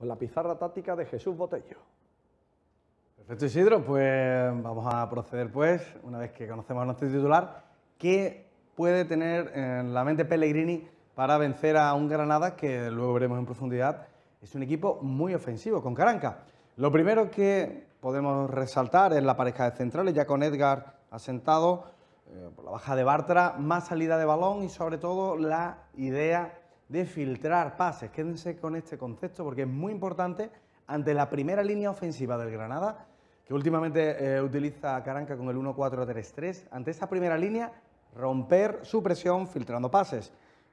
con la pizarra táctica de Jesús Botello. Perfecto, Isidro. Pues vamos a proceder, pues, una vez que conocemos a nuestro titular, ¿qué puede tener en la mente Pellegrini para vencer a un Granada que luego veremos en profundidad? Es un equipo muy ofensivo, con Caranca. Lo primero que podemos resaltar es la pareja de centrales, ya con Edgar asentado, eh, por la baja de Bartra, más salida de balón y sobre todo la idea de filtrar pases. Quédense con este concepto porque es muy importante ante la primera línea ofensiva del Granada que últimamente eh, utiliza Caranca con el 1-4-3-3, ante esa primera línea, romper su presión filtrando pases.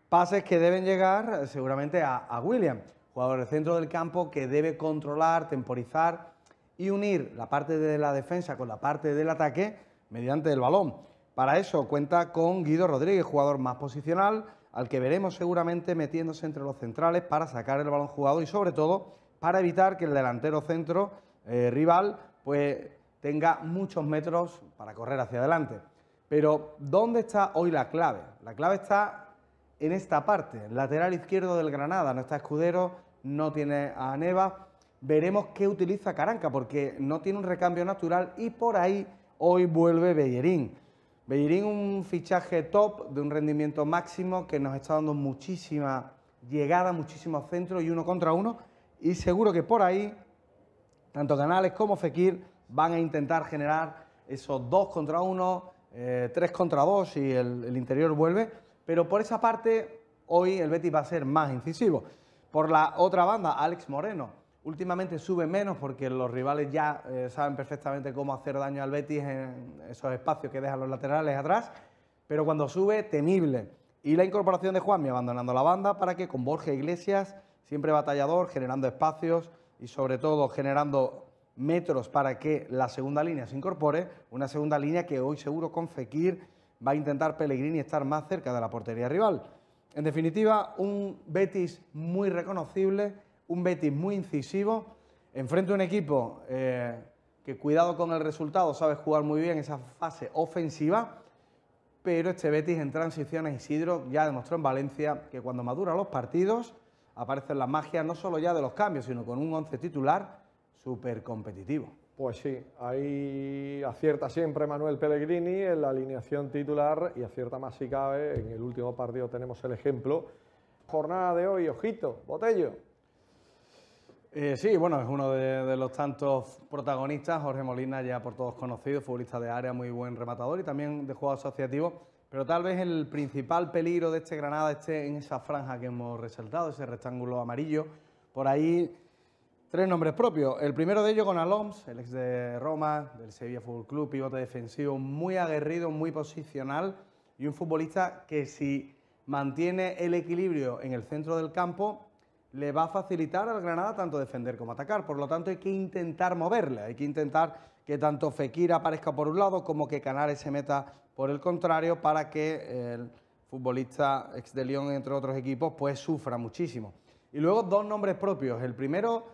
Pases que deben llegar eh, seguramente a, William, jugador del centro del campo que debe controlar, temporizar y unir la parte de la defensa con la parte del ataque mediante el balón. Para eso cuenta con Guido Rodríguez, jugador más posicional, al que veremos seguramente metiéndose entre los centrales para sacar el balón jugado y sobre todo para evitar que el delantero centro eh, rival pues tenga muchos metros para correr hacia adelante. Pero ¿dónde está hoy la clave? La clave está en esta parte, lateral izquierdo del Granada. No está Escudero, no tiene a Neva. Veremos qué utiliza Caranca, porque no tiene un recambio natural y por ahí hoy vuelve Bellerín. Bellerín un fichaje top de un rendimiento máximo que nos está dando muchísima llegada, muchísimos centros y uno contra uno. Y seguro que por ahí tanto Canales como Fekir van a intentar generar esos dos contra uno, eh, tres contra dos y el, interior vuelve. Pero por esa parte, hoy el Betis va a ser más incisivo. Por la otra banda, Alex Moreno. Últimamente sube menos porque los rivales ya eh, saben perfectamente cómo hacer daño al Betis en esos espacios que dejan los laterales atrás. Pero cuando sube, temible. Y la incorporación de Juanmi abandonando la banda para que con Borja Iglesias, siempre batallador, generando espacios, y sobre todo generando metros para que la segunda línea se incorpore, una segunda línea que hoy seguro con Fekir va a intentar Pellegrini estar más cerca de la portería rival. En definitiva, un Betis muy reconocible, un Betis muy incisivo, enfrente a un equipo eh, que cuidado con el resultado, sabe jugar muy bien esa fase ofensiva, pero este Betis en transiciones, Isidro ya demostró en Valencia que cuando madura los partidos, aparece la magia no solo ya de los cambios, sino con un once titular súper competitivo. Pues sí, ahí acierta siempre Manuel Pellegrini en la alineación titular y acierta más si cabe. En el último partido tenemos el ejemplo. Jornada de hoy, ojito, Botello. Eh, sí, bueno, es uno de, los tantos protagonistas. Jorge Molina, ya por todos conocido, futbolista de área, muy buen rematador y también de juego asociativo. Pero tal vez el principal peligro de este Granada esté en esa franja que hemos resaltado, ese rectángulo amarillo. Por ahí tres nombres propios. El primero de ellos con Aloms, el ex de Roma, del Sevilla Fútbol Club, pivote defensivo muy aguerrido, muy posicional y un futbolista que si mantiene el equilibrio en el centro del campo le va a facilitar al Granada tanto defender como atacar. Por lo tanto hay que intentar moverle, hay que intentar que tanto Fekir aparezca por un lado como que Canales se meta por el contrario, para que el futbolista ex de León, entre otros equipos, pues sufra muchísimo. Y luego dos nombres propios. El primero,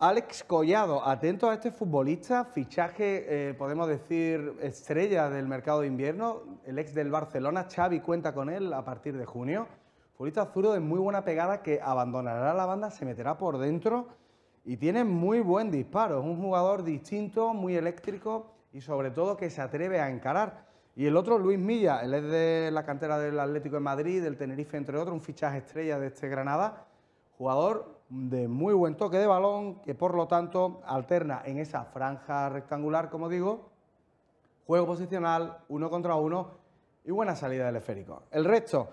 Alex Collado. Atento a este futbolista, fichaje, eh, podemos decir, estrella del mercado de invierno. El ex del Barcelona, Xavi, cuenta con él a partir de junio. Futbolista zurdo de muy buena pegada que abandonará la banda, se meterá por dentro y tiene muy buen disparo. Es un jugador distinto, muy eléctrico y sobre todo que se atreve a encarar. Y el otro, Luis Milla, él es de la cantera del Atlético de Madrid, del Tenerife, entre otros, un fichaje estrella de este Granada, jugador de muy buen toque de balón, que por lo tanto alterna en esa franja rectangular, como digo, juego posicional, uno contra uno y buena salida del esférico. El resto,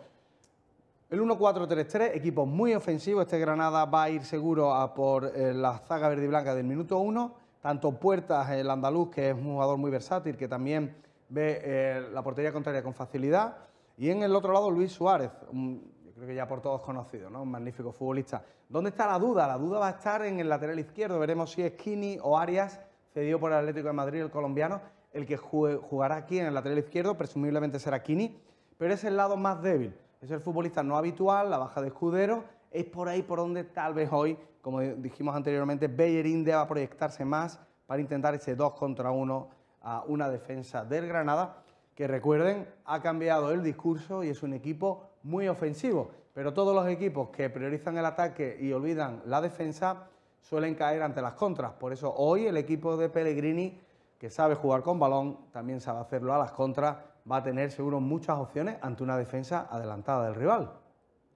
el 1-4-3-3, equipo muy ofensivo, este Granada va a ir seguro por eh, la zaga verde y blanca del minuto 1 tanto Puertas, el andaluz, que es un jugador muy versátil, que también ve eh, la portería contraria con facilidad. Y en el otro lado, Luis Suárez, yo creo que ya por todos conocido, ¿no? un magnífico futbolista. ¿Dónde está la duda? La duda va a estar en el lateral izquierdo. Veremos si es Kini o Arias, cedido por el Atlético de Madrid, el colombiano, el que jugará aquí en el lateral izquierdo, presumiblemente será Kini, pero es el lado más débil. Es el futbolista no habitual, la baja de escudero es por ahí por donde tal vez hoy, como dijimos anteriormente, Bellerín deba proyectarse más para intentar ese 2 contra 1 a una defensa del Granada, que recuerden, ha cambiado el discurso y es un equipo muy ofensivo. pero todos los equipos que priorizan el ataque y olvidan la defensa suelen caer ante las contras. Por eso hoy el equipo de Pellegrini, que sabe jugar con balón, también sabe hacerlo a las contras, va a tener seguro muchas opciones ante una defensa adelantada del rival.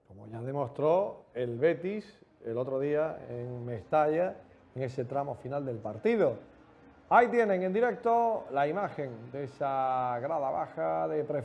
Como ya demostró el Betis el otro día en Mestalla, en ese tramo final del partido. Ahí tienen en directo la imagen de esa grada baja de preferencia.